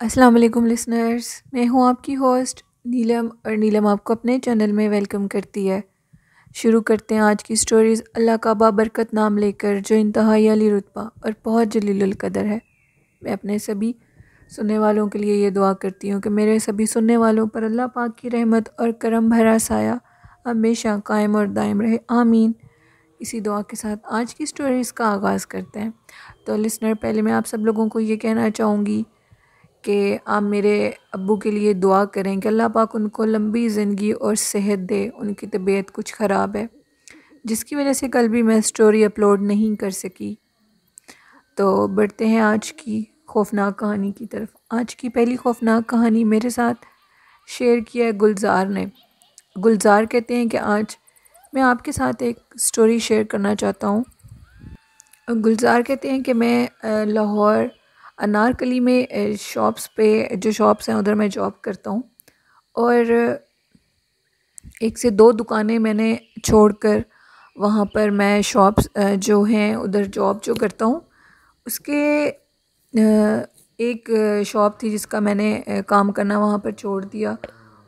अस्सलाम वालेकुम लिसनर्स। मैं हूँ आपकी होस्ट नीलम और नीलम आपको अपने चैनल में वेलकम करती है। शुरू करते हैं आज की स्टोरीज़ अल्लाह का बाबरकत नाम लेकर, जो इंतहाई अली रुतबा और बहुत जलील कदर है। मैं अपने सभी सुनने वालों के लिए ये दुआ करती हूँ कि मेरे सभी सुनने वालों पर अल्लाह पाक की रहमत और करम भरा साया हमेशा कायम और दायम रहे। आमीन। इसी दुआ के साथ आज की स्टोरीज़ का आगाज़ करते हैं। तो लिसनर, पहले मैं आप सब लोगों को ये कहना चाहूँगी कि आप मेरे अब्बू के लिए दुआ करें कि अल्लाह पाक उनको लंबी ज़िंदगी और सेहत दे, उनकी तबीयत कुछ ख़राब है, जिसकी वजह से कल भी मैं स्टोरी अपलोड नहीं कर सकी। तो बढ़ते हैं आज की खौफनाक कहानी की तरफ़। आज की पहली खौफनाक कहानी मेरे साथ शेयर किया है गुलजार ने। गुलजार कहते हैं कि आज मैं आपके साथ एक स्टोरी शेयर करना चाहता हूँ। गुलजार कहते हैं कि मैं लाहौर अनारकली में शॉप्स पे, जो शॉप्स हैं, उधर मैं जॉब करता हूँ। और एक से दो दुकानें मैंने छोड़कर वहाँ पर मैं शॉप्स जो हैं, उधर जॉब जो करता हूँ, उसके एक शॉप थी जिसका मैंने काम करना वहाँ पर छोड़ दिया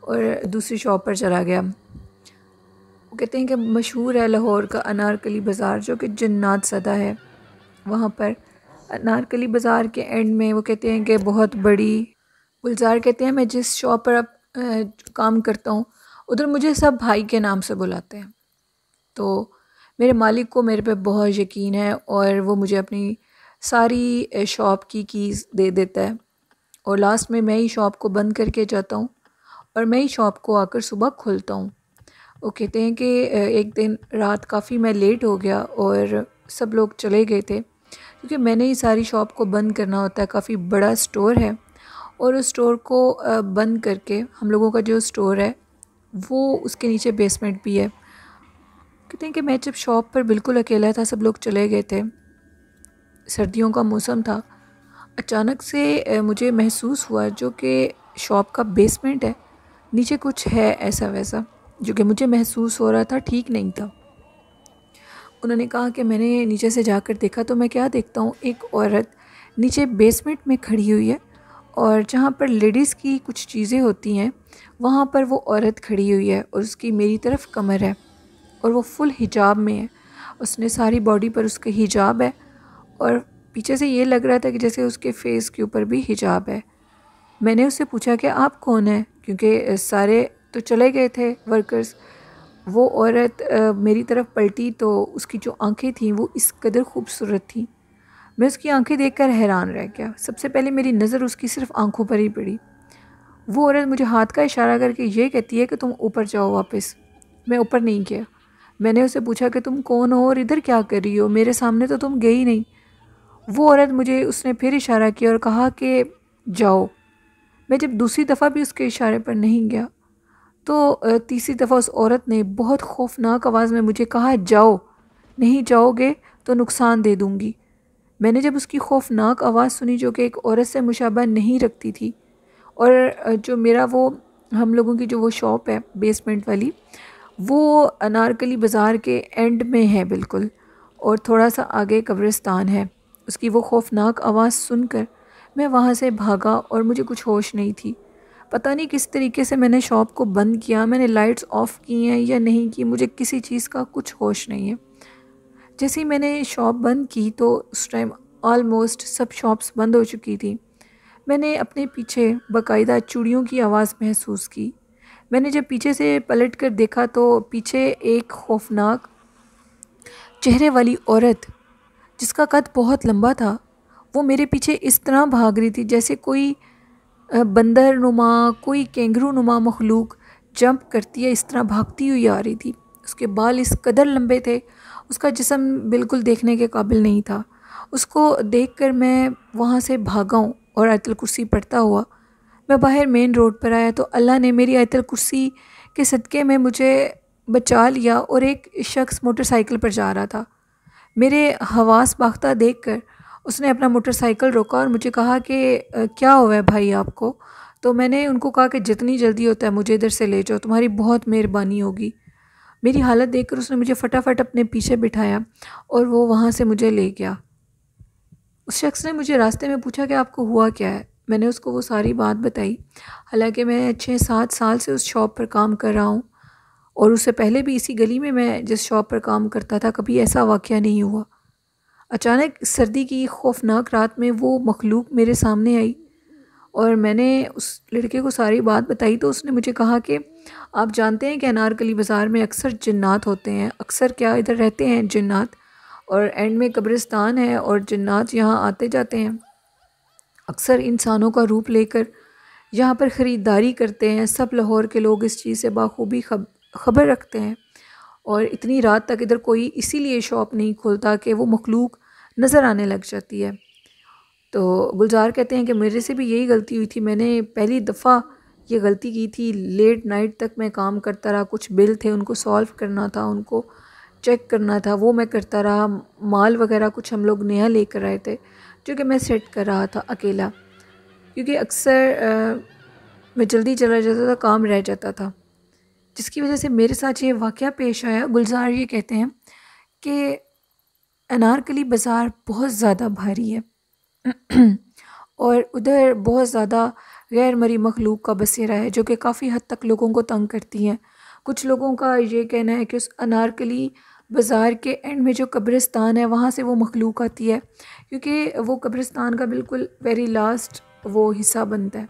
और दूसरी शॉप पर चला गया। वो कहते हैं कि मशहूर है लाहौर का अनारकली बाज़ार, जो कि जन्नात सदा है वहाँ पर। अनारकली बाज़ार के एंड में वो कहते हैं कि बहुत बड़ी गुलजार कहते हैं, मैं जिस शॉप पर अब काम करता हूँ, उधर मुझे सब भाई के नाम से बुलाते हैं। तो मेरे मालिक को मेरे पे बहुत यकीन है और वो मुझे अपनी सारी शॉप की कीज़ दे देता है। और लास्ट में मैं ही शॉप को बंद करके जाता हूँ और मैं ही शॉप को आकर सुबह खोलता हूँ। वो कहते हैं कि एक दिन रात काफ़ी मैं लेट हो गया और सब लोग चले गए थे। क्योंकि मैंने ही सारी शॉप को बंद करना होता है, काफ़ी बड़ा स्टोर है। और उस स्टोर को बंद करके हम लोगों का जो स्टोर है, वो उसके नीचे बेसमेंट भी है। कहते हैं कि मैं जब शॉप पर बिल्कुल अकेला था, सब लोग चले गए थे। सर्दियों का मौसम था। अचानक से मुझे महसूस हुआ जो कि शॉप का बेसमेंट है, नीचे कुछ है ऐसा वैसा जो कि मुझे महसूस हो रहा था, ठीक नहीं था। उन्होंने कहा कि मैंने नीचे से जाकर देखा तो मैं क्या देखता हूँ? एक औरत नीचे बेसमेंट में खड़ी हुई है और जहाँ पर लेडीज़ की कुछ चीज़ें होती हैं, वहाँ पर वो औरत खड़ी हुई है और उसकी मेरी तरफ़ कमर है और वो फुल हिजाब में है। उसने सारी बॉडी पर उसके हिजाब है और पीछे से ये लग रहा था कि जैसे उसके फेस के ऊपर भी हिजाब है। मैंने उससे पूछा कि आप कौन हैं? क्योंकि सारे तो चले गए थे वर्कर्स वो औरत मेरी तरफ़ पलटी तो उसकी जो आँखें थीं वो इस कदर खूबसूरत थी। मैं उसकी आँखें देखकर हैरान रह गया। सबसे पहले मेरी नज़र उसकी सिर्फ़ आँखों पर ही पड़ी। वो औरत मुझे हाथ का इशारा करके ये कहती है कि तुम ऊपर जाओ वापस। मैं ऊपर नहीं गया। मैंने उसे पूछा कि तुम कौन हो और इधर क्या कर रही हो? मेरे सामने तो तुम गई नहीं। वो औरत मुझे उसने फिर इशारा किया और कहा कि जाओ। मैं जब दूसरी दफ़ा भी उसके इशारे पर नहीं गया तो तीसरी दफ़ा उस औरत ने बहुत खौफनाक आवाज़ में मुझे कहा, जाओ, नहीं जाओगे तो नुकसान दे दूँगी। मैंने जब उसकी खौफनाक आवाज़ सुनी जो कि एक औरत से मुशाबा नहीं रखती थी, और जो मेरा वो, हम लोगों की जो वो शॉप है बेसमेंट वाली, वो अनारकली बाज़ार के एंड में है बिल्कुल, और थोड़ा सा आगे कब्रिस्तान है। उसकी वो खौफनाक आवाज़ सुनकर मैं वहाँ से भागा और मुझे कुछ होश नहीं थी। पता नहीं किस तरीके से मैंने शॉप को बंद किया, मैंने लाइट्स ऑफ़ की हैं या नहीं की, मुझे किसी चीज़ का कुछ होश नहीं है। जैसे ही मैंने शॉप बंद की तो उस टाइम ऑलमोस्ट सब शॉप्स बंद हो चुकी थी। मैंने अपने पीछे बाकायदा चूड़ियों की आवाज़ महसूस की। मैंने जब पीछे से पलट कर देखा तो पीछे एक खौफनाक चेहरे वाली औरत, जिसका कद बहुत लंबा था, वो मेरे पीछे इस तरह भाग रही थी जैसे कोई बंदर नुमा कोई कैंगरू नुमा मखलूक जंप करती है, इस तरह भागती हुई आ रही थी। उसके बाल इस कदर लंबे थे, उसका जिसम बिल्कुल देखने के काबिल नहीं था। उसको देखकर मैं वहाँ से भागा हूँ और आयतल कुर्सी पढ़ता हुआ, मैं बाहर मेन रोड पर आया तो अल्लाह ने मेरी आयतल कुर्सी के सदक़े में मुझे बचा लिया और एक शख्स मोटरसाइकिल पर जा रहा था। मेरे हवास बाख्ता देख कर उसने अपना मोटरसाइकिल रोका और मुझे कहा कि क्या हुआ है भाई आपको? तो मैंने उनको कहा कि, जितनी जल्दी होता है मुझे इधर से ले जाओ, तुम्हारी बहुत मेहरबानी होगी। मेरी हालत देखकर उसने मुझे फटाफट अपने पीछे बिठाया और वो वहाँ से मुझे ले गया। उस शख्स ने मुझे रास्ते में पूछा कि, आपको हुआ क्या है? मैंने उसको वो सारी बात बताई। हालाँकि मैं छः सात साल से उस शॉप पर काम कर रहा हूँ और उससे पहले भी इसी गली में मैं जिस शॉप पर काम करता था, कभी ऐसा वाक़ नहीं हुआ। अचानक सर्दी की खौफनाक रात में वो मखलूक मेरे सामने आई और मैंने उस लड़के को सारी बात बताई तो उसने मुझे कहा कि, आप जानते हैं कि अनारकली बाज़ार में अक्सर जन्नात होते हैं। अक्सर क्या इधर रहते हैं जन्नात? और एंड में कब्रिस्तान है और जन्नात यहाँ आते जाते हैं। अक्सर इंसानों का रूप लेकर यहाँ पर ख़रीदारी करते हैं। सब लाहौर के लोग इस चीज़ से बाखूबी खब, ख़बर रखते हैं। और इतनी रात तक इधर कोई इसीलिए शॉप नहीं खोलता कि वो मखलूक नज़र आने लग जाती है। तो गुलजार कहते हैं कि मेरे से भी यही गलती हुई थी। मैंने पहली दफ़ा ये गलती की थी। लेट नाइट तक मैं काम करता रहा। कुछ बिल थे, उनको सॉल्व करना था, उनको चेक करना था। वो मैं करता रहा। माल वगैरह कुछ हम लोग नया लेकर आए थे, जो कि मैं सेट कर रहा था अकेला। क्योंकि अक्सर मैं जल्दी चला जाता था, काम रह जाता था। जिसकी वजह से मेरे साथ ये वाक़ पेश आया। गुलजार ये कहते हैं कि अनारकली बाज़ार बहुत ज़्यादा भारी है। और उधर बहुत ज़्यादा गैर मरी मखलूक का बसेरा है, जो कि काफ़ी हद तक लोगों को तंग करती हैं। कुछ लोगों का ये कहना है कि उस अनारकली बाज़ार के एंड में जो कब्रिस्तान है, वहाँ से वो मखलूक आती है, क्योंकि वो कब्रिस्तान का बिल्कुल वेरी लास्ट वो हिस्सा बनता है।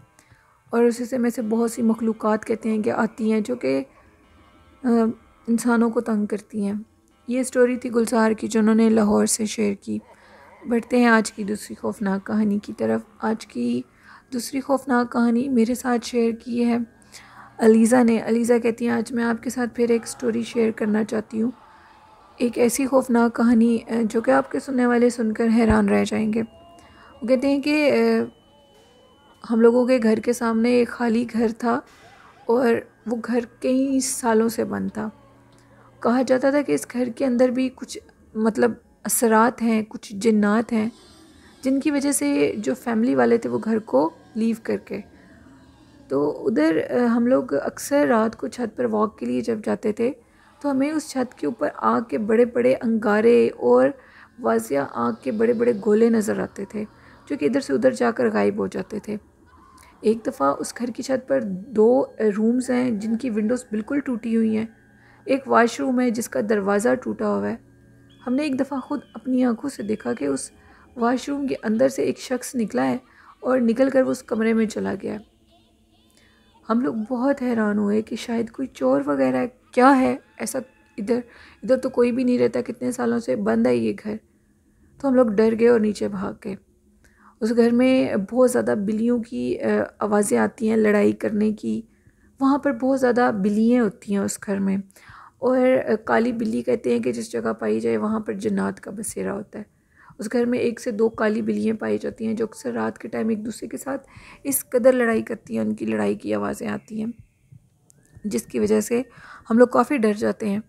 और उसी से में से बहुत सी मखलूक़ कहते हैं कि आती हैं, जो कि इंसानों को तंग करती हैं। ये स्टोरी थी गुलजार की जो उन्होंने लाहौर से शेयर की। बढ़ते हैं आज की दूसरी खौफनाक कहानी की तरफ़। आज की दूसरी खौफनाक कहानी मेरे साथ शेयर की है अलीज़ा ने। अलीज़ा कहती हैं, आज मैं आपके साथ फिर एक स्टोरी शेयर करना चाहती हूँ। एक ऐसी खौफनाक कहानी जो कि आपके सुनने वाले सुनकर हैरान रह जाएँगे। वो कहते हैं कि हम लोगों के घर के सामने एक खाली घर था और वो घर कई सालों से बंद था। कहा जाता था कि इस घर के अंदर भी कुछ मतलब असरात हैं, कुछ जन्नात हैं, जिनकी वजह से जो फैमिली वाले थे वो घर को लीव करके। तो उधर हम लोग अक्सर रात को छत पर वॉक के लिए जब जाते थे तो हमें उस छत के ऊपर आग के बड़े बड़े अंगारे और वाजिया आग के बड़े बड़े गोले नज़र आते थे, जो कि इधर से उधर जाकर गायब हो जाते थे। एक दफ़ा उस घर की छत पर दो रूम्स हैं जिनकी विंडोज़ बिल्कुल टूटी हुई हैं। एक वाशरूम है जिसका दरवाज़ा टूटा हुआ है। हमने एक दफ़ा ख़ुद अपनी आँखों से देखा कि उस वाशरूम के अंदर से एक शख्स निकला है और निकल कर वो उस कमरे में चला गया हम लोग बहुत हैरान हुए कि शायद कोई चोर वगैरह क्या है? ऐसा इधर इधर तो कोई भी नहीं रहता, कितने सालों से बंद है ये घर। तो हम लोग डर गए और नीचे भाग गए। उस घर में बहुत ज़्यादा बिल्लियों की आवाज़ें आती हैं लड़ाई करने की। वहाँ पर बहुत ज़्यादा बिल्लियाँ होती हैं उस घर में। और काली बिल्ली कहते हैं कि जिस जगह पाई जाए वहाँ पर जन्नात का बसेरा होता है। उस घर में एक से दो काली बिल्लियाँ पाई जाती हैं जो अक्सर रात के टाइम एक दूसरे के साथ इस कदर लड़ाई करती हैं, उनकी लड़ाई की आवाज़ें आती हैं, जिसकी वजह से हम लोग काफ़ी डर जाते हैं।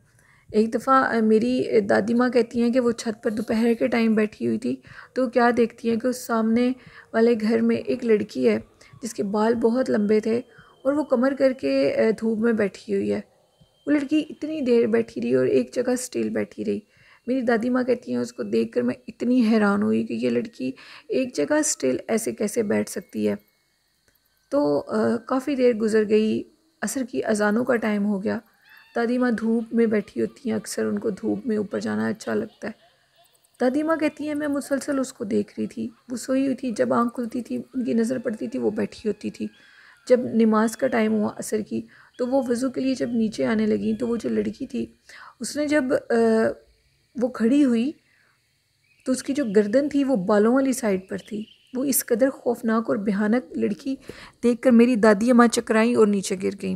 एक दफ़ा मेरी दादी माँ कहती हैं कि वो छत पर दोपहर के टाइम बैठी हुई थी तो क्या देखती हैं कि उस सामने वाले घर में एक लड़की है जिसके बाल बहुत लंबे थे और वो कमर करके धूप में बैठी हुई है। वो लड़की इतनी देर बैठी रही और एक जगह स्टिल बैठी रही। मेरी दादी माँ कहती हैं, उसको देख कर मैं इतनी हैरान हुई कि ये लड़की एक जगह स्टिल ऐसे कैसे बैठ सकती है? तो काफ़ी देर गुजर गई। असर की अजानों का टाइम हो गया। दादी माँ धूप में बैठी होती हैं, अक्सर उनको धूप में ऊपर जाना अच्छा लगता है। दादी माँ कहती हैं, मैं मुसलसल उसको देख रही थी। वो सोई हुई थी, जब आँख खुलती थी, उनकी नज़र पड़ती थी, वो बैठी होती थी। जब नमाज़ का टाइम हुआ असर की तो वो वज़ू के लिए जब नीचे आने लगी तो वो जो लड़की थी उसने जब आ, वो खड़ी हुई तो उसकी जो गर्दन थी वो बालों वाली साइड पर थी। वो इस कदर खौफनाक और भयानक लड़की देखकर मेरी दादी अम्मा चकराई और नीचे गिर गई।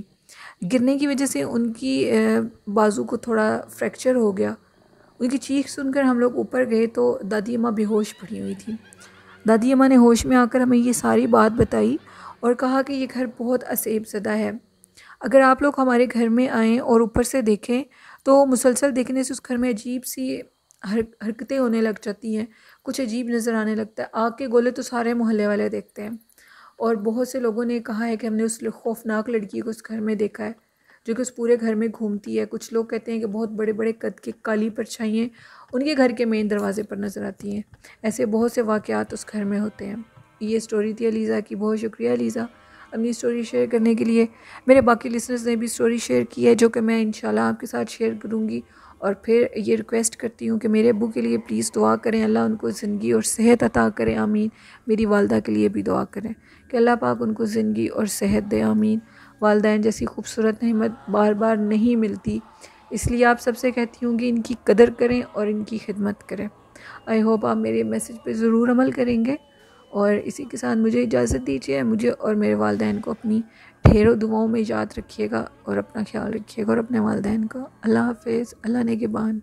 गिरने की वजह से उनकी बाजू को थोड़ा फ्रैक्चर हो गया। उनकी चीख सुनकर हम लोग ऊपर गए तो दादी अम्मा बेहोश पड़ी हुई थी। दादी अम्मा ने होश में आकर हमें ये सारी बात बताई और कहा कि ये घर बहुत असेब ज़दा है। अगर आप लोग हमारे घर में आएँ और ऊपर से देखें तो मुसलसल देखने से उस घर में अजीब सी हर, हरकतें होने लग जाती हैं। कुछ अजीब नज़र आने लगता है। आग के गोले तो सारे मोहल्ले वाले देखते हैं। और बहुत से लोगों ने कहा है कि हमने उस खौफनाक लड़की को उस घर में देखा है, जो कि उस पूरे घर में घूमती है। कुछ लोग कहते हैं कि बहुत बड़े बड़े कद के काली परछाइयाँ उनके घर के मेन दरवाज़े पर नज़र आती हैं। ऐसे बहुत से वाक़ात उस घर में होते हैं। ये स्टोरी थी अलीज़ा की, बहुत शुक्रिया अलीज़ा। अपनी स्टोरी शेयर करने के लिए मेरे बाकी लिसनर्स ने भी स्टोरी शेयर की है, जो कि मैं इंशाल्लाह आपके साथ शेयर करूँगी। और फिर ये रिक्वेस्ट करती हूँ कि मेरे अबू के लिए प्लीज़ दुआ करें, अल्लाह उनको ज़िंदगी और सेहत अता करें, आमीन। मेरी वालदा के लिए भी दुआ करें, कि अल्लाह पाक उनको ज़िंदगी और सेहत दे, आमीन। वालदेन जैसी खूबसूरत नहमत बार बार नहीं मिलती, इसलिए आप सबसे कहती हूँ कि इनकी कदर करें और इनकी खिदमत करें। आई होप आप मेरे मैसेज पे ज़रूर अमल करेंगे। और इसी के साथ मुझे इजाज़त दीजिए, मुझे और मेरे वालदेन को अपनी ढेरों दुआओं में याद रखिएगा और अपना ख्याल रखिएगा और अपने वालदेन का। अल्लाह हाफिज़, अल्लाह ने के बान